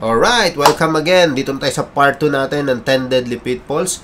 Alright, welcome again. Dito tayo sa part 2 natin ng 10 Deadly Pitfalls.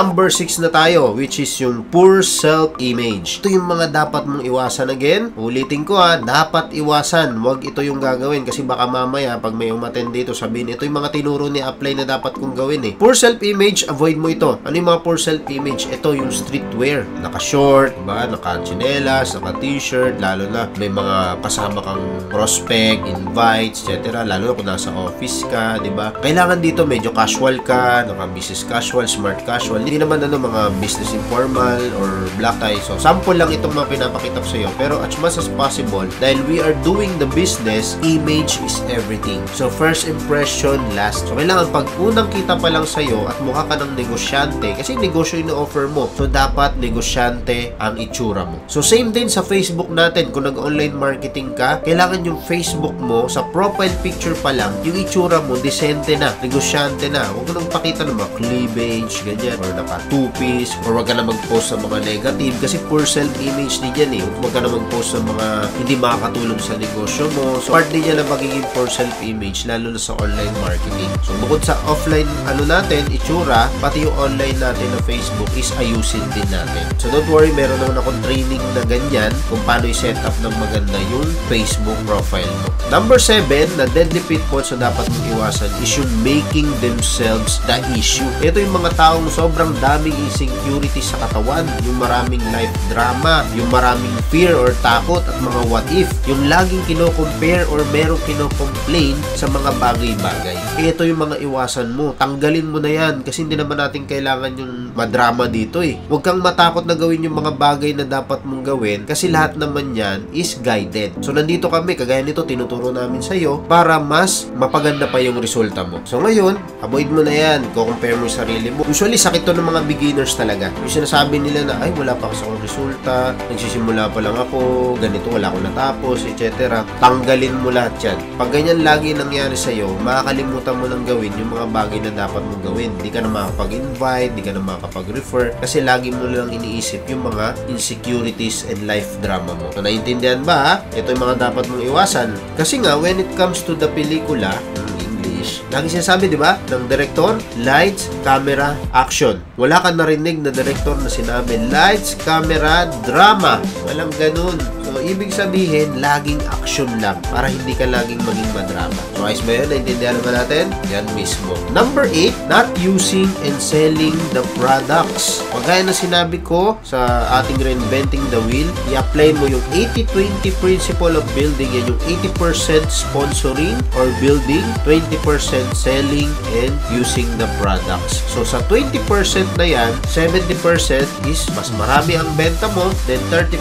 Number 6 na tayo, which is yung poor self-image. Ito yung mga dapat mong iwasan again. Ulitin ko ha, dapat iwasan. Huwag ito yung gagawin kasi baka mamaya pag may umaten dito, sabihin ito yung mga tinuro ni apply na dapat kong gawin eh. Poor self-image, avoid mo ito. Ano yung mga poor self-image? Ito yung streetwear. Naka-short, diba? naka-chinelas, naka-t-shirt, lalo na may mga kasama kang prospect, invites, etc. Lalo na kung nasa office ka, di ba? Kailangan dito medyo casual ka, naka-business casual, smart casual, hindi naman ano mga business informal or black tie. So, sample lang itong mga pinapakita ko sa iyo. Pero as much as possible, dahil we are doing the business, image is everything. So, first impression, last. So, kailangan pag unang kita pa lang sa iyo at mukha ka ng negosyante, kasi negosyo yung offer mo. So, dapat negosyante ang itsura mo. So, same din sa Facebook natin. Kung nag-online marketing ka, kailangan yung Facebook mo, sa profile picture pa lang, yung itsura mo, decente na, negosyante na. Huwag mo nang pakita ng mga cleavage, ganyan, or naka two-piece, or wag ka na mag-post sa mga negative, kasi poor self-image din yan eh. Huwag ka na mag-post sa mga hindi makakatulong sa negosyo mo. So, part din yan na magiging poor self-image, lalo na sa online marketing. So, bukod sa offline, ano natin, itsura, pati yung online natin na Facebook is ayusin din natin. So, don't worry, meron naman akong training na ganyan kung paano i-set up ng maganda yung Facebook profile mo. Number 7, na deadly pitfalls na dapat mong iwasan is yung making themselves the issue. Ito yung mga taong sobrang daming insecurity sa katawan, yung maraming life drama, yung maraming fear or takot at mga what if, yung laging kino-compare or merong kino-complain sa mga bagay-bagay. Ito yung mga iwasan mo. Tanggalin mo na yan kasi hindi naman natin kailangan yung madrama dito eh. Huwag kang matakot na gawin yung mga bagay na dapat mong gawin kasi lahat naman yan is guided. So nandito kami, kagaya nito, tinuturo namin sa iyo para mas mapaganda pa yung resulta mo. So ngayon, avoid mo na yan. Ko-compare mo yung sarili mo. Usually, sakit to ng mga beginners talaga. Yung sinasabi nila na, ay, wala pa kasi akong resulta, nagsisimula pa lang ako, ganito, wala akong natapos, etc. Tanggalin mo lahat yan. Pag ganyan lagi nangyari sa'yo, makakalimutan mo nang gawin yung mga bagay na dapat mong gawin. Hindi ka na makakapag-invite, hindi ka na makakapag-refer, kasi lagi mo lang iniisip yung mga insecurities and life drama mo. So, naiintindihan ba? ha? Ito yung mga dapat mong iwasan. Kasi nga, when it comes to the pelikula. Lagi sinasabi, di ba, ng director, lights, camera, action. Wala ka narinig na director na sinabi, lights, camera, drama. Walang ganun. So, ibig sabihin, laging action lang para hindi ka laging maging madrama. So, ayos ba yun? Naintindihan naman natin? Yan mismo. Number 8, not using and selling the products. Magaya na sinabi ko sa ating reinventing the wheel, i-apply mo yung 80-20 principle of building. Yan yung 80% sponsoring or building, 20% selling and using the products. So, sa 20% na yan, 70% is mas marami ang benta mo, then 30%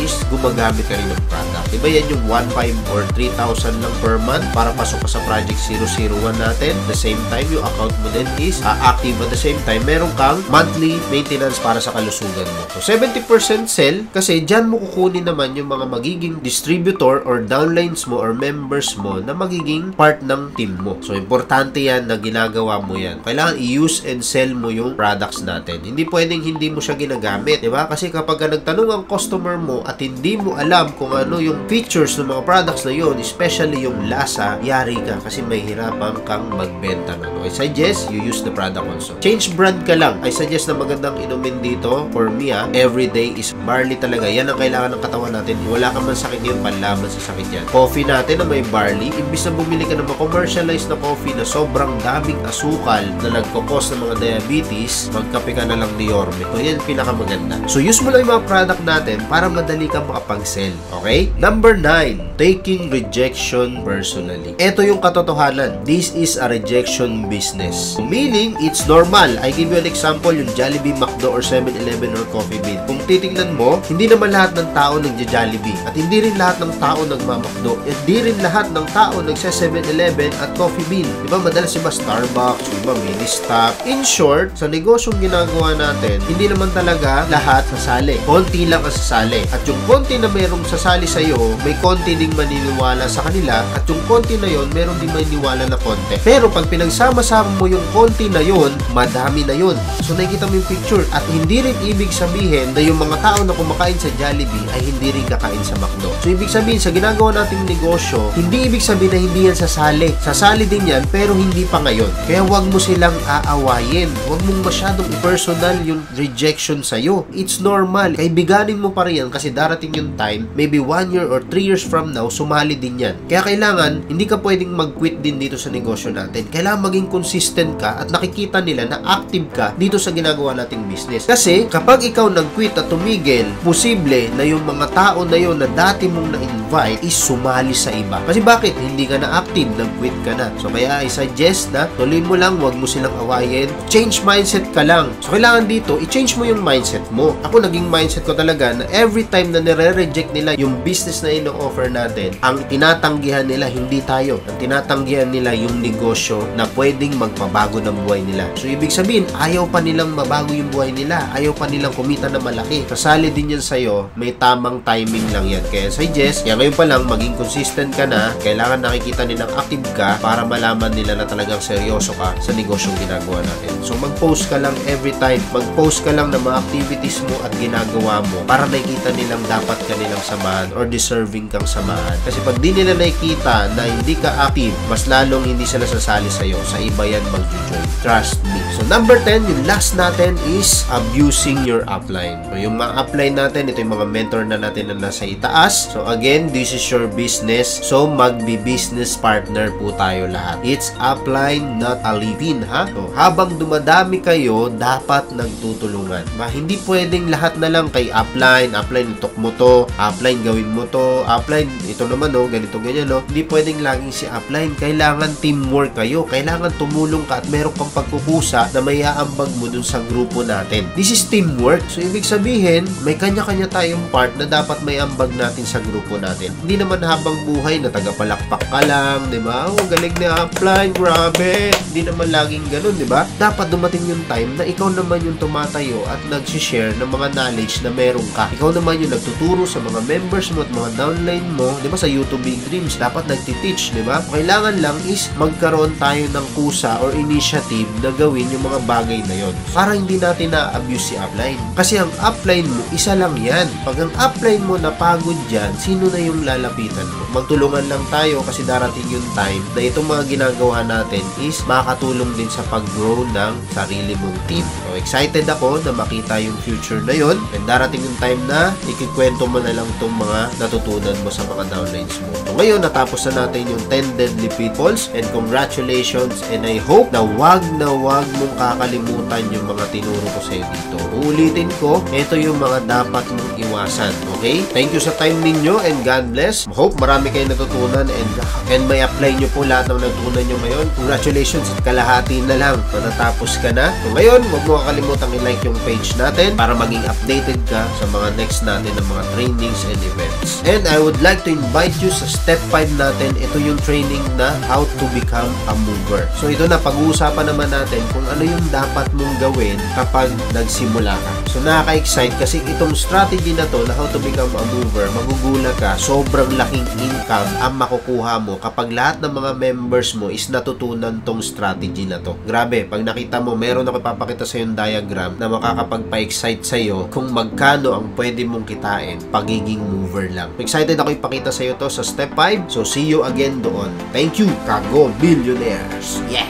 is gumagamit ka rin ng product. Diba yan yung 1.5 or 3,000 lang per month para pasok ka sa project 001 natin. The same time, yung account mo din is uh, active at the same time, meron kang monthly maintenance para sa kalusugan mo. So, 70% sell kasi dyan mo kukunin naman yung mga magiging distributor or downlines mo or members mo na magiging part ng team mo. So, importante yan na ginagawa mo yan. Kailangan i-use and sell mo yung products natin. Hindi pwedeng hindi mo siya ginagamit. Diba? Kasi kapag ka nagtanong ang customer mo at hindi mo alam kung ano yung features ng mga products na yun, especially yung lasa, yari ka kasi may hirapan kang magbenta nun. I suggest you use the product also. Change brand ka lang. I suggest na magandang inumin dito for me ah, every day is barley talaga. Yan ang kailangan ng katawan natin. Wala ka man sakit yun, panlaban sa sakit yan. Coffee natin na may barley, imbis na bumili ka ng commercialized na coffee na sobrang daming asukal na nagkakos ng mga diabetes, magkape ka na lang ni Yorme. So, yan pinakamaganda. So, use mo lang yung mga product natin para madali ka makapag-sell. Okay? Number 9, taking rejection personally. Ito yung katotohanan. This is a rejection business. Meaning, it's normal. I give you an example, yung Jollibee, McDo, or 7-Eleven or Coffee Bean. Kung titingnan mo, hindi naman lahat ng tao nagja-Jollibee. At hindi rin lahat ng tao nagmamakdo. At hindi rin lahat ng tao nagsa 7-Eleven at Coffee Bean. Di ba madalas iba Starbucks, iba mini stop. In short, sa negosyong ginagawa natin, hindi naman talaga lahat sasali. Konti lang ang sasali. At yung konti na mayroong sasali sa'yo, may konti ding maniniwala sa kanila at yung konti na yon meron ding maniniwala na konti. Pero pag pinagsama-sama mo yung konti na yon, madami na yon. So nakikita mo yung picture at hindi rin ibig sabihin na yung mga tao na kumakain sa Jollibee ay hindi rin kakain sa McDo. So ibig sabihin sa ginagawa nating negosyo, hindi ibig sabihin na hindi yan sasali. Sasali din yan pero hindi pa ngayon. Kaya wag mo silang aawayin. Wag mong masyadong personal yung rejection sa'yo. It's normal. Kaibiganin mo pa rin yan kasi darating yung time, maybe one year or three years from now, sumali din yan. Kaya kailangan, hindi ka pwedeng mag-quit din dito sa negosyo natin. Kailangan maging consistent ka at nakikita nila na active ka dito sa ginagawa nating business. Kasi kapag ikaw nag-quit at tumigil, posible na yung mga tao na yon na dati mong na-invite is sumali sa iba. Kasi bakit? Hindi ka na active, nag-quit ka na. So kaya I suggest na tuloy mo lang, wag mo silang awayin. Change mindset ka lang. So kailangan dito, i-change mo yung mindset mo. Ako naging mindset ko talaga na every time na nire-reject nila yung business na ino-offer natin, ang tinatanggihan nila hindi tayo. Ang tinatanggihan nila yung negosyo na pwedeng magpabago ng buhay nila. So ibig sabihin, ayaw pa nilang mabago yung buhay nila. Ayaw pa nilang kumita na malaki. Kasali din yan sa'yo, may tamang timing lang yan. Kaya suggest, kaya ngayon pa lang, maging consistent ka na. Kailangan nakikita nilang active ka para malaman nila na talagang seryoso ka sa negosyong ginagawa natin. So mag-post ka lang every time. Mag-post ka lang ng mga activities mo at ginagawa mo para nakikita nilang dapat ka nilang samahan or deserving kang samahan. Kasi pag di nila nakikita na hindi ka active, mas lalong hindi sila sasali sa'yo. Sa iba yan mag-join. Trust me. So number 10, yung last natin is abusing your upline. So yung mga upline natin, ito yung mga mentor na natin na nasa itaas. So again, this is your business. So magbi-business partner po tayo lahat. It's upline, not a live-in, ha? So habang dumadami kayo, dapat nagtutulungan. Ba, hindi pwedeng lahat na lang kay upline, upline itok mo to, upline gawin mo to, upline ito naman no, ganito ganyan no. Hindi pwedeng laging si upline. Kailangan teamwork kayo. Kailangan tumulong ka at meron kang pagkukusa na may aambag mo dun sa grupo natin. This is teamwork. So ibig sabihin, may kanya-kanya tayong part na dapat may ambag natin sa grupo natin. Hindi naman habang buhay na tagapalakpak ka lang, di ba? Oh, galing na upline, grabe. Hindi naman laging ganun, di ba? Dapat dumating yung time na ikaw naman yung tumatayo at nag-share ng mga knowledge na meron ka. Ikaw naman yung nagtuturo sa mga members mo at mga downline mo, di ba? Sa YouTube Big Dreams, dapat nagtiteach, di ba? Kailangan lang is magkaroon tayo ng kusa or initiative na gawin yung mga bagay na yon para hindi natin na-abuse si upline. Kasi ang upline mo, isa lang yan. Pag ang upline mo napagod dyan, sino na yung lalapitan mo? Magtulungan lang tayo kasi darating yung time na itong mga ginagawa natin is makakatulong din sa pag-grow ng sarili mong team. So, excited ako na makita yung future na yon and darating yung time na ikikwento mo na lang itong mga natutunan mo sa mga downlines mo. So, ngayon, natapos na natin yung 10 Deadly Pitfalls and congratulations and I hope na wag na wag mong kakalimutan yung mga tinuro ko sa iyo dito. Uulitin ko, ito yung mga dapat mong iwasan. Okay? Thank you sa time ninyo and God bless. Hope marami kayong natutunan and and may apply nyo po lahat ng natutunan nyo ngayon. Congratulations at kalahati na lang. Matatapos ka na. So ngayon, huwag mo kakalimutan i-like yung page natin para maging updated ka sa mga next natin ng mga trainings and events. And I would like to invite you sa step 5 natin. Ito yung training na how to become a mover. So ito na, pag-uusapan naman natin kung ano yung dapat mong gawin kapag nagsimula ka. So nakaka-excite kasi itong strategy na to na how to become a mover, magugula ka, sobrang laking income ang makukuha mo kapag lahat ng mga members mo is natutunan tong strategy na to. Grabe, pag nakita mo, meron ako papakita sa yung diagram na makakapagpa-excite sa'yo kung magkano ang pwede mong kitain pagiging mover lang. Excited ako ipakita sa'yo to sa step 5. So see you again doon. Thank you, Kago Billionaires. Yeah!